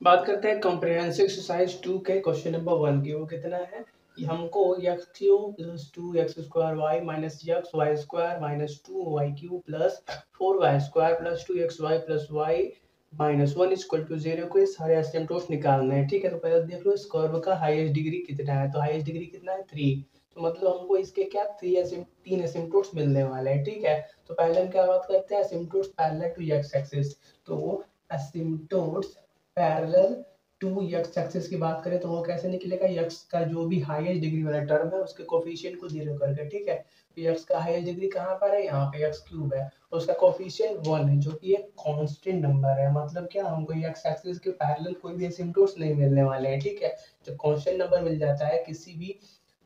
बात करते हैं कॉम्प्रिहेंसिव एक्सरसाइज टू के क्वेश्चन नंबर वन की, वो कितना है? हमको x q plus two x square y minus x y square minus two y q plus four y square plus two x y plus y minus one equal to zero को सारे asymptotes निकालने हैं, ठीक है? तो पहले देख लो इस कर्व का हाईएस्ट डिग्री कितना है तो हाईएस्ट डिग्री कितना है? थ्री तो मतलब हमको इसके क्या थ्री एसिम तीन एसिम्टोट्स मिलने वाले हैं, ठीक है? तो पहले हम क्या बात करते हैं asymptotes parallel to x axis तो asymptotes parallel to x axis की बात करें तो वो कैसे निकलेगा? यक्स का जो भी हाईएस्ट डिग्री वाला टर्म है, उसके कोफिशिएंट को ज़ीरो करके ठीक है? तो यक्स का हाईएस्ट डिग्री कहाँ पर है? यहाँ पे यक्स क्यूब है। उसका कोफिशिएंट वन है, जो कि एक कांस्टेंट नंबर है। मतलब क्या? हमको यक्स एक्सिस के पैरेलल कोई भी एसिम्टोट्स नहीं मिलने वाले हैं, ठीक है? जब कांस्टेंट नंबर मिल जाता है, किसी भी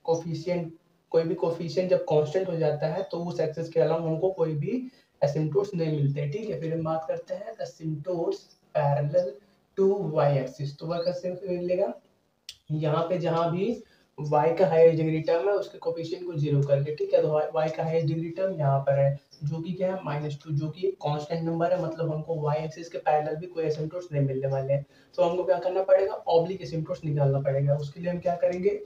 कोफिशिएंट कोई भी कोफिशिएंट जब कांस्टेंट हो जाता है तो उस एक्सिस के अलावा हमको कोई भी एसिम्टोट्स नहीं मिलते, ठीक है? फिर हम बात करते हैं asymptotes parallel to y axis तो वह कैसे मिलेगा यहाँ पे जहाँ भी y का हाईएस्ट डिग्री टर्म है, उसके कोफिशिएंट को ज़ीरो करके, ठीक है तो y का हाईएस्ट डिग्री टर्म यहाँ पर है, जो कि क्या है, माइनस टू, जो कि कांस्टेंट नंबर है मतलब हमको y एक्सिस के पैरेलल भी कोई एसिम्टोट्स नहीं मिलने वाले हैं। तो हमको क्या करना पड़ेगा, ऑब्लिक एसिम्टोट्स निकालना पड़ेगा। उसके लिए हम क्या करेंगे,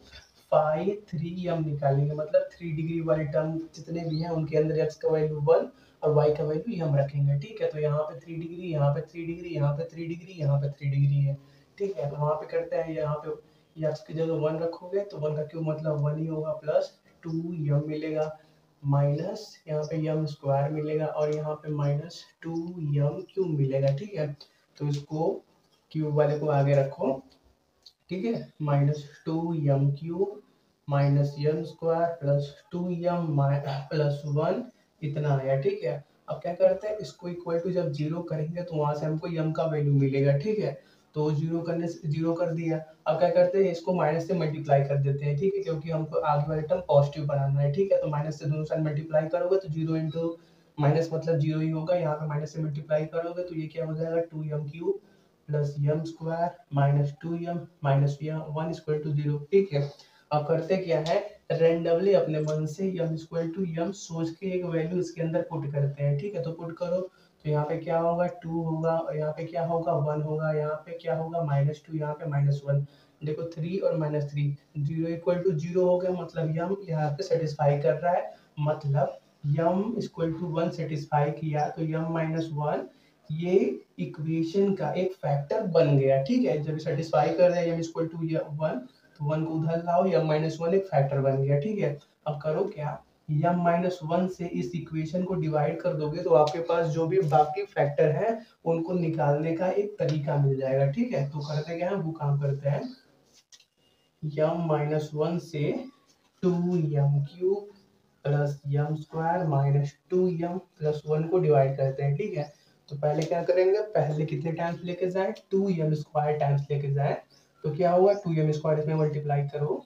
फाइव थ्री हम निकालेंगे मतलब थ्री डिग्री वाले टर्म जितने भी हैं, उनके अंदर x का वैल्यू वन और वाई का वैल्यू हम रखेंगे, ठीक है? तो यहाँ पे थ्री डिग्री यहाँ पे थ्री डिग्री यहाँ पे थ्री डिग्री यहाँ पे थ्री डिग्री है, ठीक है? तो वहाँ पे करते हैं यहाँ पे की जगह वन रखोगे तो वन का क्यों मतलब वन ही होगा प्लस टू यम मिलेगा माइनस यहाँ पे यम स्क्वायर मिलेगा और यहाँ पे माइनस टू यम क्यूब मिलेगा, ठीक है? तो इसको क्यूब वाले को आगे रखो, ठीक है? Minus two m cube minus m square plus two m plus one इतना आया ठीक है? अब क्या करते हैं, इसको इक्वल टू जब ज़ीरो करेंगे तो वहाँ से हमको यम का वैल्यू मिलेगा, ठीक है? तो ज़ीरो करने से ज़ीरो कर दिया। अब क्या करते हैं, इसको माइनस से मल्टीप्लाई कर देते हैं, ठीक है? क्योंकि हमको आगे वाले टर्म पॉजिटिव बनाना है, ठीक है? तो माइनस से दोनों साइड मल्टीप्लाई करोगे तो ज़ीरो इंटू माइनस मतलब ज़ीरो ही होगा। यहाँ पे माइनस से मल्टीप्लाई करोगे तो ये क्या हो जाएगा two m cube plus m square minus two m minus one square two zero ठीक है? अब करते क्या है रेंडमली अपने मन से यम इक्वल टू यम सोच के एक वैल्यू इसके अंदर पुट करते हैं, ठीक है? तो पुट करो तो यहाँ पे क्या होगा? टू होगा और यहाँ पे क्या होगा? वन होगा, यहाँ पे क्या होगा? माइनस टू यहाँ पे माइनस वन देखो थ्री और minus three zero equal to zero हो गया मतलब यम यहाँ पे सेटिस्फाई कर रहा है। मतलब m equal to one satisfy किया तो यम माइनस वन ये इक्वेशन का एक फैक्टर बन गया, ठीक है? जब सेटिस्फाई कर रहे हैं, यम इक्वल टू वन तो वन को उधर लाओ यम माइनस वन एक फैक्टर बन गया, ठीक है? अब करो क्या? या माइनस वन से इस इक्वेशन को डिवाइड कर दोगे तो आपके पास जो भी बाकी फैक्टर है, उनको निकालने का एक तरीका मिल जाएगा, ठीक है? तो करते क्या है? वो काम करते हैं। यम माइनस वन से two m cube plus m square minus two m plus one को डिवाइड करते हैं, ठीक है? तो पहले क्या करेंगे? पहले कितने टाइम्स लेके जाए? टू यम स्क्वायर टाइम्स लेके जाए। तो क्या होगा टू एम स्क्वायर इसमें मल्टीप्लाई करो।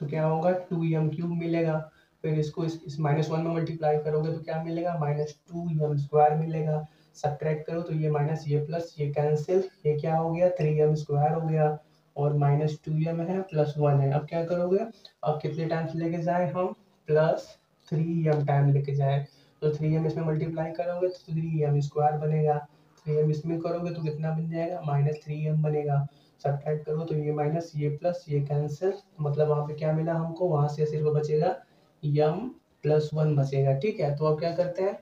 तो क्या होगा? टू एम क्यूब मिलेगा। फिर इसको इस, माइनस वन में मल्टीप्लाई करोगे तो क्या मिलेगा? माइनस टू एम स्क्वायर मिलेगा। सब्ट्रैक्ट करो तो ये माइनस ये प्लस ये कैंसिल ये क्या हो गया? थ्री एम स्क्वायर हो गया। और माइनस टू एम है प्लस वन है। अब क्या करोगे? अब कितने टाइम्स लेके जाए हम? प्लस थ्री एम टाइम लेके जाए। तो थ्री एम इसमें मल्टीप्लाई करोगे तो थ्री एम स्क्वायर बनेगा। थ्री एम इसमें करोगे तो कितना बन जाएगा? माइनस थ्री एम बनेगा। सब्ट्रैक्ट करो तो ये माइनस ये प्लस ये कैंसिल मतलब वहाँ पे क्या मिला हमको? वहाँ से सिर्फ़ बचेगा यम प्लस वन बचेगा। ठीक है? तो अब क्या करते हैं?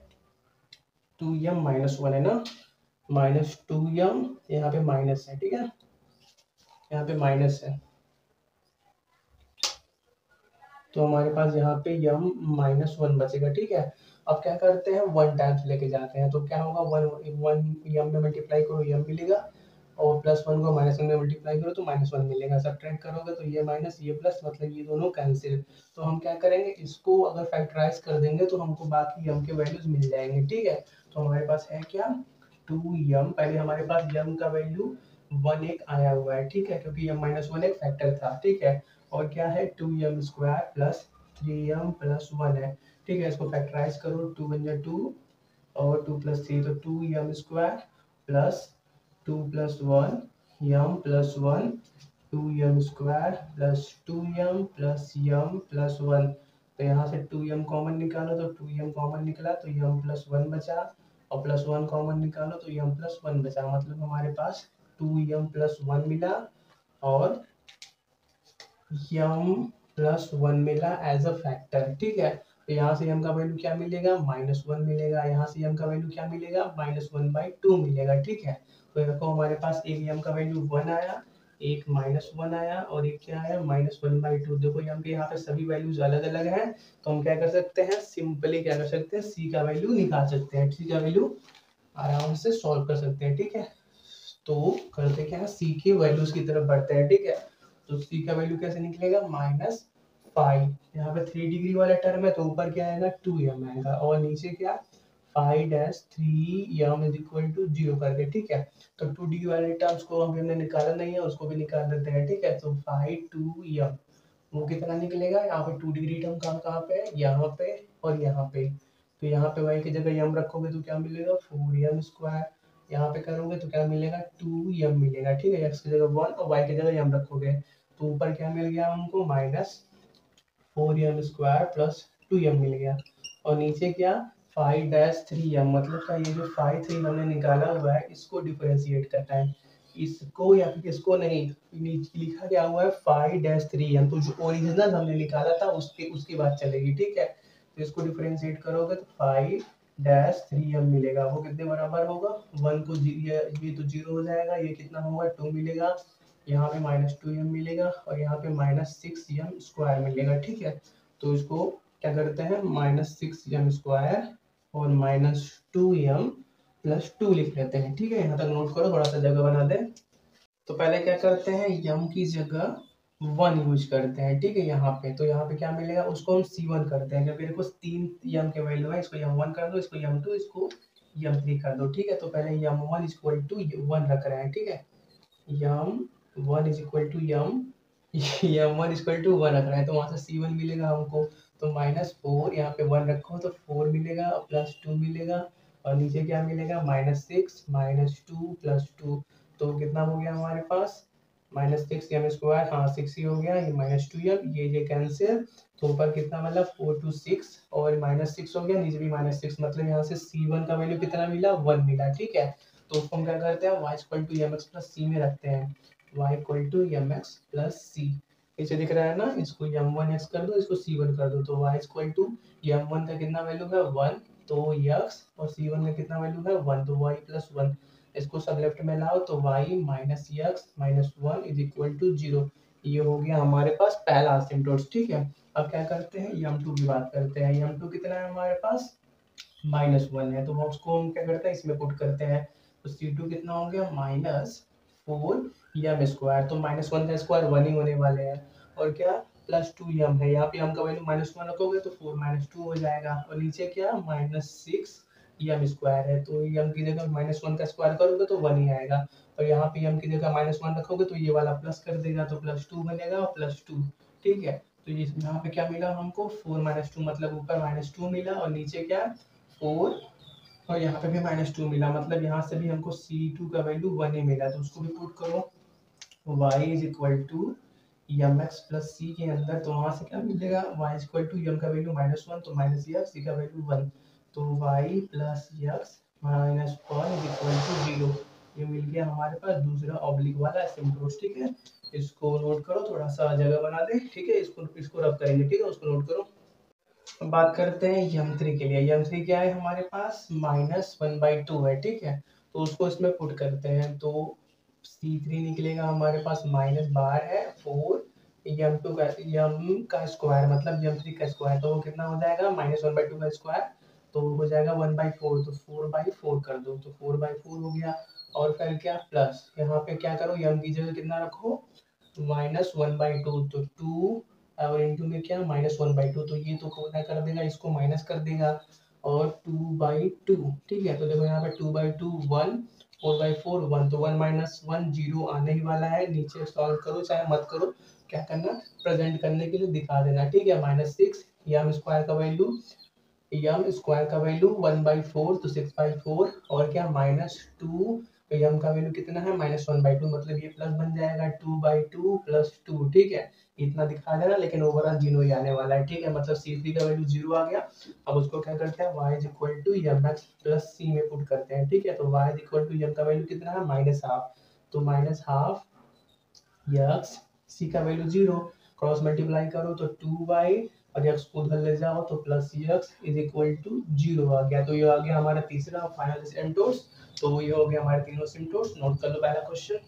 टू यम माइनस वन है ना? माइनस टू यम यहाँ पे माइनस है। ठीक है? यहाँ पे माइनस है। तो हमारे पास यहाँ पे यम माइनस वन बचेगा, ठीक है? अब क्या करते हैं? वन टाइम्स लेके जाते हैं। तो क्या होगा? वन वन यम में मल्टीप्लाई करो, यम मिलेगा और प्लस वन को माइनस वन में मल्टीप्लाई करो तो माइनस वन मिलेगा। सब ट्रेंड करोगे तो ये माइनस ये प्लस मतलब ये दोनों कैंसिल तो हम क्या करेंगे? इसको अगर फैक्टराइज कर देंगे तो हमको बाकी यम के वैल्यूज़ मिल जाएँगे, ठीक है? तो हमारे पास है क्या? Two m. पहले हमारे पास यम का वैल्यू वन एक आया हुआ है, ठीक है? क्योंकि यम माइनस वन एक फैक्टर था, ठीक है? और क्या है? Two m square plus three m plus one है। ठीक है, इसको फैक्टराइज करो टू वन जा टू और टू प्लस थ्री तो two m square plus two plus one m plus one two m square plus two m plus m plus one तो यहाँ से टू एम कॉमन निकालो तो टू यम common निकला तो यम प्लस वन बचा। और प्लस वन कॉमन निकालो तो यम प्लस वन बचा। मतलब हमारे पास टू एम प्लस वन मिला और यम प्लस वन मिला एज अ फैक्टर ठीक है? तो यहाँ से यम का वैल्यू क्या मिलेगा? माइनस वन मिलेगा। यहाँ से यम का वैल्यू क्या मिलेगा? माइनस वन बाई टू मिलेगा, ठीक है? तो देखो हमारे पास एक यम का वैल्यू वन आया, एक माइनस वन आया और एक क्या आया? माइनस वन बाई टू देखो यहाँ पे यहाँ पे सभी वैल्यूज़ अलग अलग हैं तो हम क्या कर सकते हैं? सिंपली क्या कर सकते हैं? सी का वैल्यू निकाल सकते हैं। सी का वैल्यू आराम से सॉल्व कर सकते हैं, ठीक है? तो करते क्या है? सी के वैल्यूज़ की तरफ़ बढ़ते हैं, ठीक है? तो सी का वैल्यू कैसे निकलेगा? माइनस फाइव यहाँ पे थ्री डिग्री वाला टर्म है तो ऊपर क्या आएगा? टू एम आएगा। और नीचे क्या? Five dash three m is equal to zero करके, ठीक है? तो टू डी वाले टर्म्स को हमने निकाला नहीं है, उसको भी निकाल देते हैं, ठीक है? तो फाइव टू एम वो कितना निकलेगा? यहाँ पे टू डिग्री टर्म कहाँ कहाँ पे? यहाँ पे और यहाँ पे। तो यहाँ पे वाई की जगह यम रखोगे तो क्या मिलेगा? फोर एम स्क्वायर यहाँ पे करोगे तो क्या मिलेगा? टू एम मिलेगा, ठीक है? एक्स की जगह वन और वाई की जगह एम रखोगे। तो ऊपर क्या मिल गया हमको minus four m square plus two m मिल गया। और नीचे क्या? फाइव डैश थ्री एम मतलब क्या ये जो फाइव थ्री हमने निकाला हुआ है, इसको डिफरेंशिएट करना है। इसको या फिर इसको नहीं लिखा गया हुआ है? फाइव डैश थ्री एम तो जो ओरिजिनल हमने निकाला था, उसके, उसकी बात चलेगी, ठीक है? तो इसको डिफरेंशिएट करोगे तो फाइव डैश थ्री एम मिलेगा। वो कितने बराबर होगा? वन को ये ये तो ज़ीरो हो जाएगा, ये कितना होगा? टू मिलेगा। यहाँ पे माइनस टू एम मिलेगा और यहाँ पे माइनस सिक्स एम स्क्वायर मिलेगा, ठीक है? तो इसको क्या करते हैं? माइनस सिक्स एम स्क्वायर और minus two m plus two लिख लेते हैं, ठीक है? यहाँ तक नोट करो, थोड़ा सा जगह बना दे। तो पहले क्या करते हैं? यम की जगह वन यूज़ करते हैं, ठीक है? यहाँ पे तो यहाँ पे क्या मिलेगा? उसको हम सी वन करते हैं। क्योंकि देखो तीन यम के वैल्यू है, इसको यम वन कर दो, इसको यम टू इसको यम थ्री कर दो, ठीक है? तो पहले m one is equal to one रख रहे हैं, ठीक है? M one is equal to m m one is equal to one रख रहे हैं तो वहाँ से सी वन मिलेगा हमको तो माइनस फोर यहाँ पे वन रखो तो फोर मिलेगा प्लस टू मिलेगा, और नीचे क्या मिलेगा minus six minus two plus two तो कितना हो गया हमारे पास? माइनस सिक्स एम स्क्वायर हाँ सिक्स ही हो गया, ये माइनस टू एम ये ये कैंसिल तो ऊपर कितना मतलब फोर टू सिक्स और माइनस सिक्स हो गया, नीचे भी माइनस सिक्स मतलब यहाँ से सी वन का वैल्यू कितना मिला? वन मिला, ठीक है? तो उसको हम क्या करते हैं y equal to m x plus c में रखते हैं। Equal to m x plus c इसे दिख रहा है ना, इसको यम वन एक्स कर दो, इसको सी वन कर दो। तो y equal to m one का कितना वैल्यू है? वन तो यक्स और सी वन का कितना वैल्यू है? वन तो वाई प्लस वन इसको सब लेफ़्ट में लाओ तो y minus x minus one is equal to zero ये हो गया हमारे पास पहला असिम्टोट्स ठीक है? अब क्या करते हैं? यम टू की बात करते हैं। यम टू कितना है हमारे पास? माइनस वन है। तो उसको हम क्या करते हैं? इसमें पुट करते हैं। तो सी टू कितना हो गया? माइनस फोर यम स्क्वायर तो माइनस वन का स्क्वायर वन ही होने वाले हैं। और क्या? प्लस टू यम है। यहाँ पे यम का वैल्यू माइनस वन रखोगे तो फोर माइनस टू हो जाएगा। और नीचे क्या? माइनस सिक्स यम स्क्वायर है। तो यम की जगह माइनस वन का स्क्वायर करोगे तो वन ही आएगा। और यहाँ पे यम की जगह माइनस वन रखोगे तो ये वाला प्लस कर देगा। तो प्लस टू बनेगा और प्लस टू ठीक है? तो ये यहाँ पे क्या मिला हमको? फोर माइनस टू मतलब ऊपर माइनस टू मिला और नीचे क्या? फोर और यहाँ पे भी माइनस टू मिला। मतलब यहाँ से भी हमको सी टू का वैल्यू वन ही मिला। तो उसको भी पुट करो। Y is equal to m x plus c के अंदर तो वहाँ से क्या मिलेगा? y is equal to m का वैल्यू माइनस वन तो माइनस एक्स सी का वैल्यू वन तो y plus x minus one is equal to zero ये मिल गया हमारे पास। दूसरा ऑब्लिक वाला सिम्प्रोस ठीक है? इसको नोट करो, थोड़ा सा जगह बना दे, ठीक है? इसको इसको रब करेंगे, ठीक है? उसको नोट करो। बात करते हैं यम थ्री के लिए। यम थ्री क्या है हमारे पास? माइनस वन बाई टू है, ठीक है? तो उसको इसमें पुट करते हैं। तो सी थ्री निकलेगा, हमारे पास माइनस बार है फोर यम टू का यम का स्क्वायर मतलब यम थ्री का स्क्वायर तो वो कितना हो जाएगा? माइनस वन बाई टू का स्क्वायर तो हो जाएगा वन बाई फोर तो फोर बाई फोर कर दो तो फोर बाई फोर हो गया। और फिर क्या? प्लस यहाँ पे क्या करो? यम की जगह कितना रखो? माइनस वन बाई टू तो टू और इंटू में क्या? माइनस वन बाई टू तो ये तो क्या कर देगा, इसको माइनस कर देगा। और टू बाई टू ठीक है? तो देखो यहाँ पे two by two one four by four, one तो वन माइनस वन, ज़ीरो आने ही वाला है। नीचे सॉल्व करो, चाहे मत करो, क्या करना? प्रेजेंट करने के लिए दिखा देना, ठीक है? माइनस सिक्स यम स्क्वायर का वैल्यू यम स्क्वायर का वैल्यू वन बाई फोर तो सिक्स बाई फोर और क्या? माइनस टू यम का वैल्यू कितना है? माइनस वन बाई टू मतलब ये प्लस बन जाएगा two by two plus two ठीक है? इतना दिखा देना लेकिन ओवरऑल ज़ीरो ही आने वाला है, ठीक है? मतलब सी थ्री का वैल्यू ज़ीरो आ गया। अब उसको क्या करते हैं? Y is equal to m x plus c में पुट करते हैं, ठीक है? तो y is equal to m का वैल्यू कितना है? माइनस हाफ़ तो माइनस हाफ़ एक्स सी का वैल्यू ज़ीरो। क्रॉस मल्टीप्लाई करो तो टू वाई और एक्स को उधर ले जाओ तो plus x is equal to zero आ गया। तो ये आ गया हमारा तीसरा फाइनल सिम्टोम्स तो ये हो गया हमारे तीनों सिम्टोम्स नोट कर लो पहला क्वेश्चन